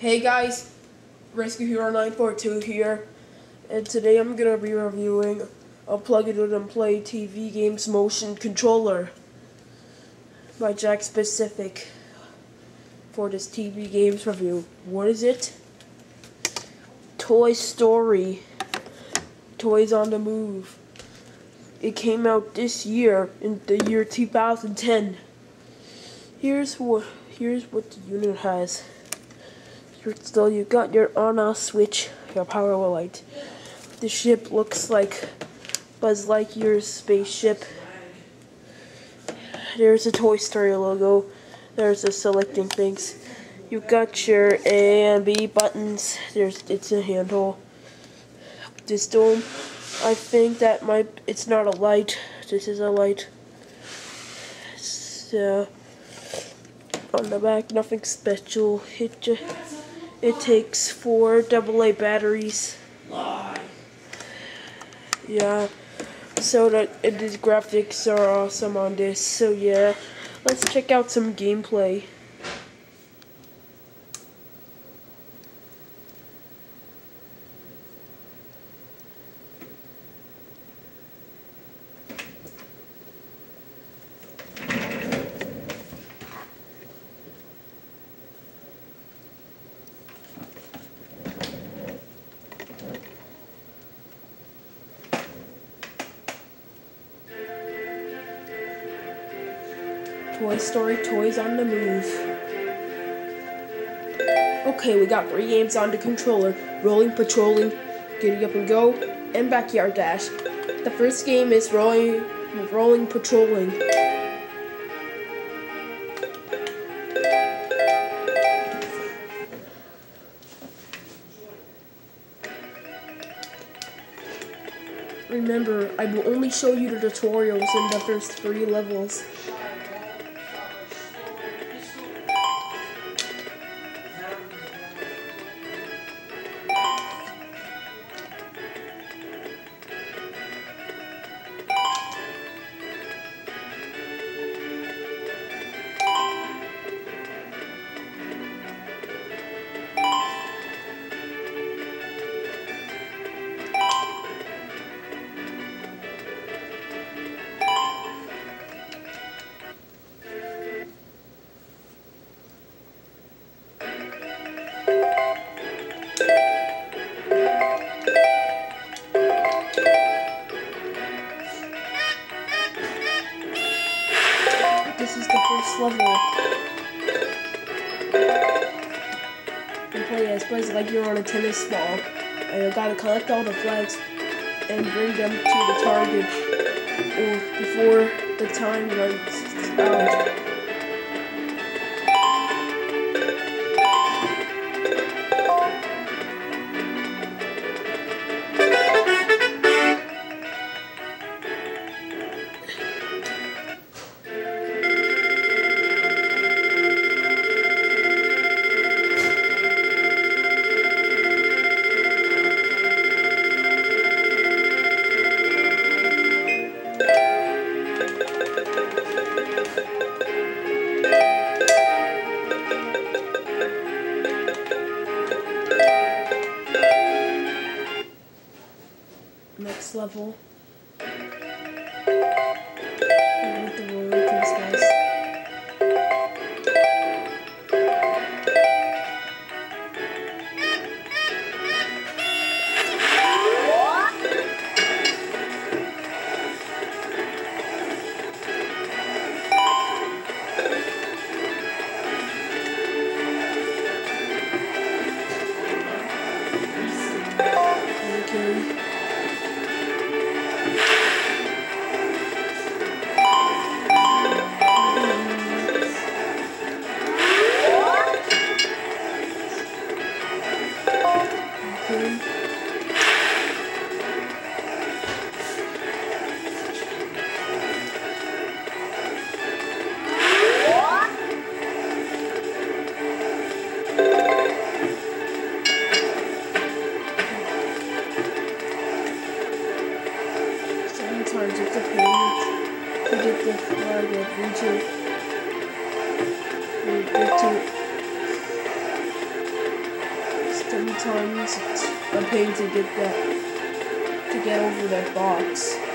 Hey guys, Rescue Hero 942 here, and today I'm gonna be reviewing a plug it in and play TV games motion controller by Jakks Pacific for this TV games review. What is it? Toy Story. Toys on the Move. It came out this year in the year 2010. Here's what here's what the unit has. So you got your on-off switch, your power light. The ship looks like Buzz Lightyear's spaceship. There's a Toy Story logo. There's the selecting things. You got your A and B buttons. There's it's a handle. This dome, I think that might it's not a light. This is a light. So on the back, nothing special. It just it takes four AA batteries. Yeah. So that the graphics are awesome on this. So yeah, let's check out some gameplay. Toy Story Toys on the Move. Okay, we got three games on the controller. Rolling, Patrolling, Giddy Up and Go, and Backyard Dash. The first game is Rolling, rolling Patrolling. Remember, I will only show you the tutorials in the first three levels. Play as Buzz like you're on a tennis ball, and you gotta collect all the flags and bring them to the target or before the time runs out. Next level. Get over their box.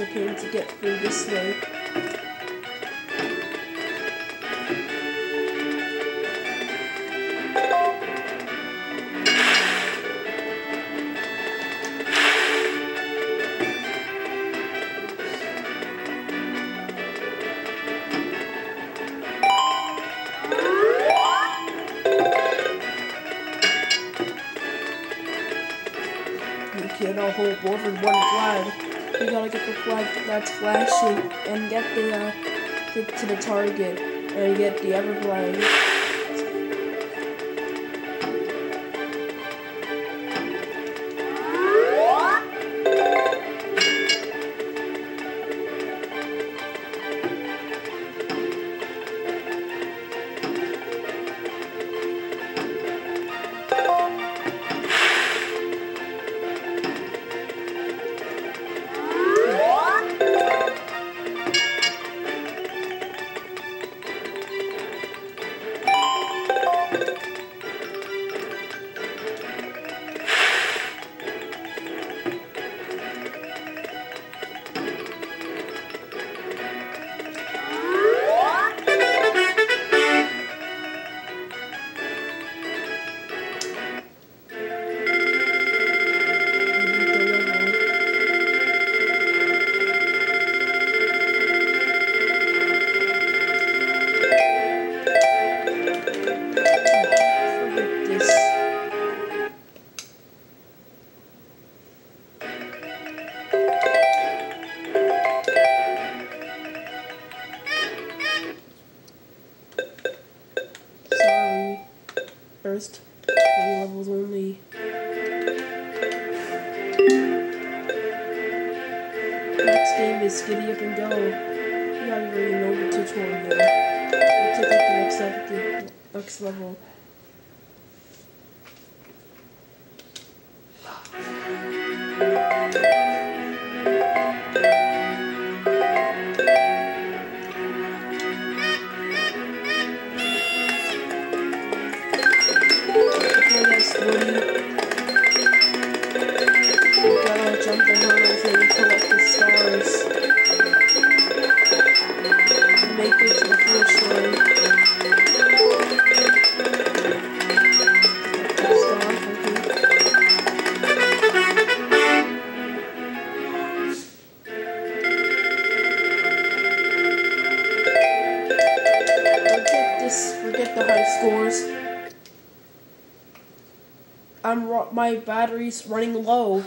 A to get through this way. Cannot hold more than one flag. You gotta get the flag that's flashing and get the uh, get to the target and get the flag. Only. Next game is Giddy Up and Go. You already know the tutorial. Take next level. The next level. Before I'm my battery's running low.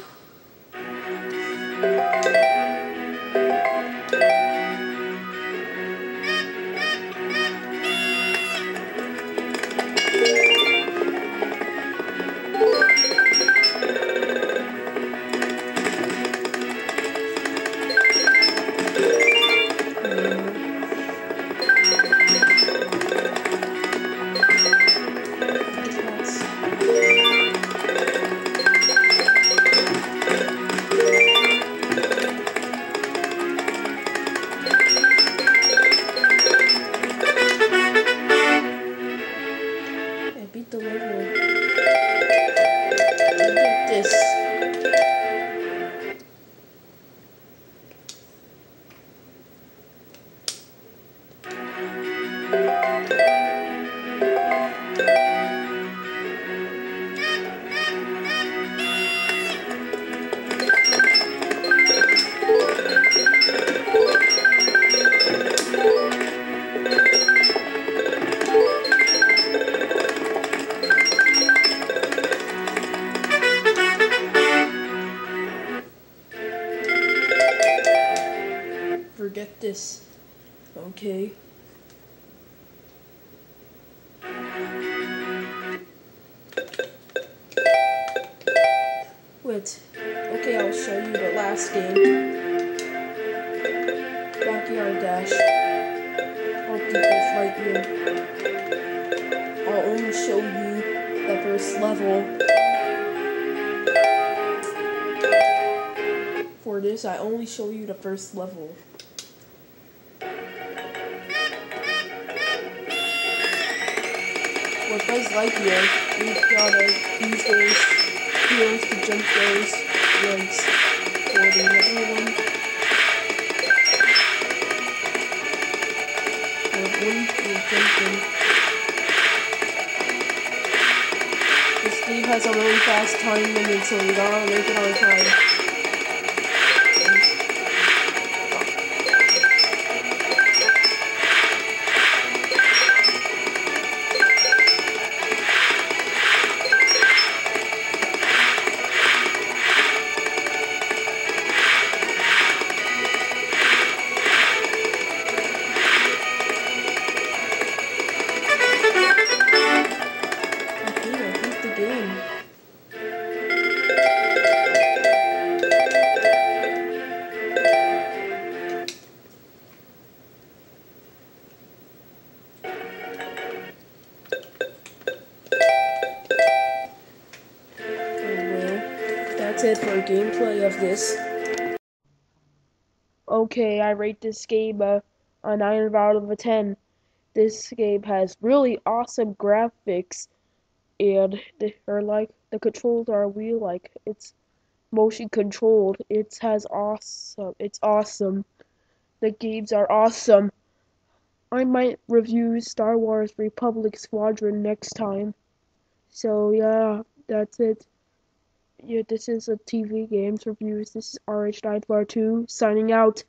Wait. Okay, I'll show you the last game. Backyard Dash. I'll light here. I'll only show you the first level. For this, I only show you the first level. With Buzz Lightyear, we've gotta use those heroes to jump those runs for the other one. For one, we're jumping. This game has a really fast time limit, so we gotta make it on time. Okay, I rate this game uh, a 9 out of a 10. This game has really awesome graphics, and they are like the controls are real like it's motion controlled. It has awesome. It's awesome. The games are awesome. I might review Star Wars Republic Squadron next time. So yeah, that's it yeah, this is a TV Games Reviews. This is RH942 signing out.